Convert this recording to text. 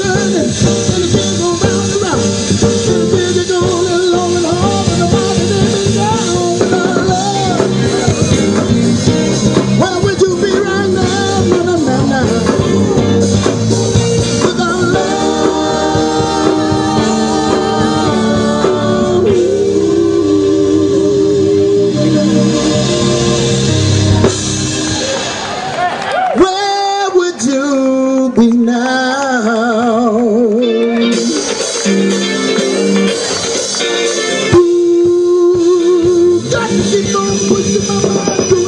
Satan. 我是爸